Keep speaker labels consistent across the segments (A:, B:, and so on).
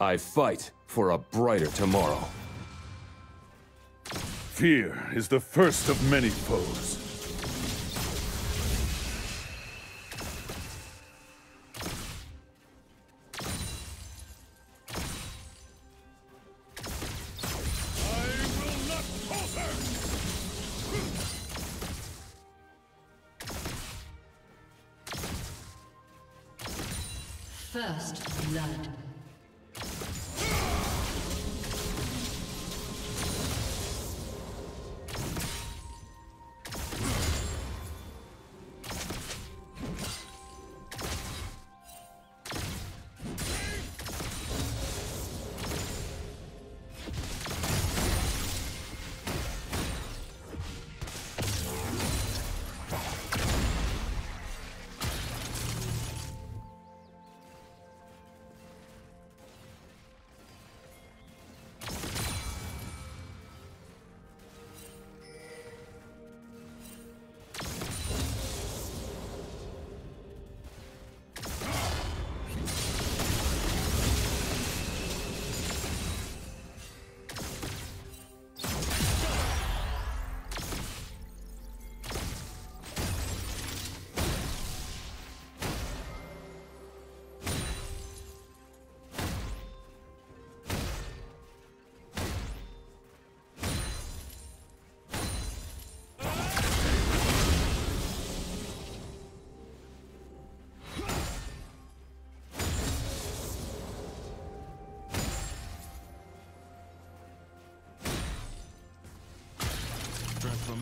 A: I fight for a brighter tomorrow.
B: Fear is the first of many foes.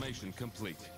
C: Transformation complete.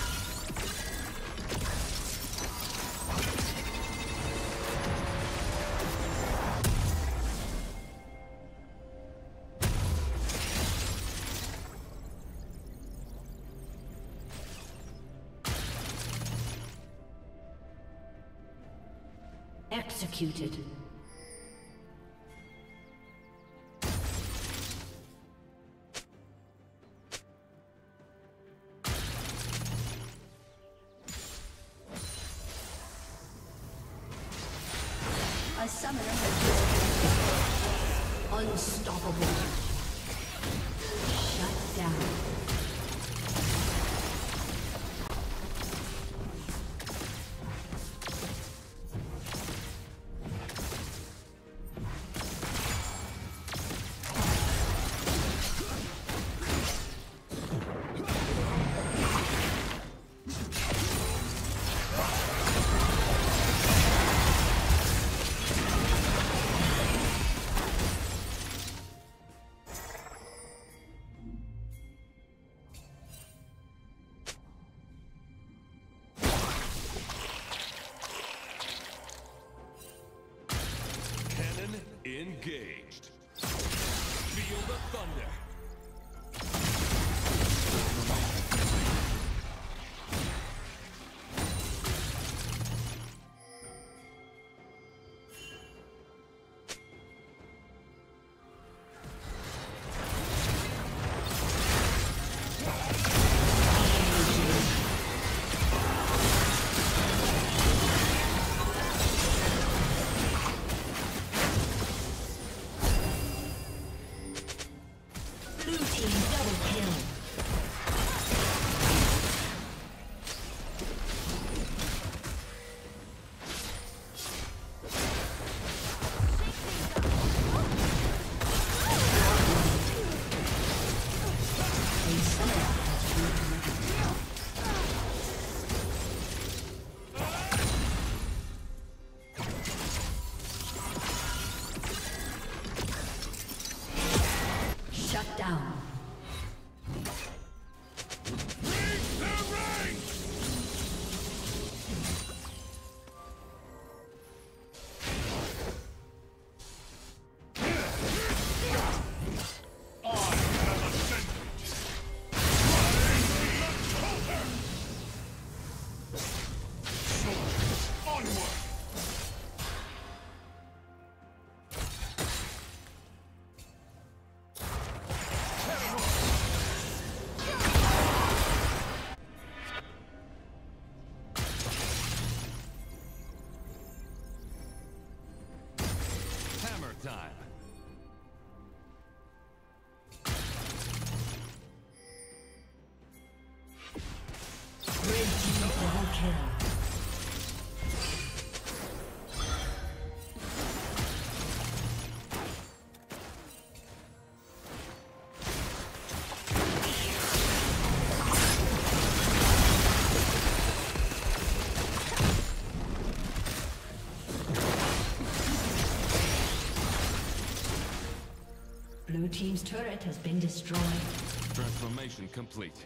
D: Unstoppable. Blue Team's turret has been destroyed.
C: Transformation complete.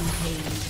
D: Rampage.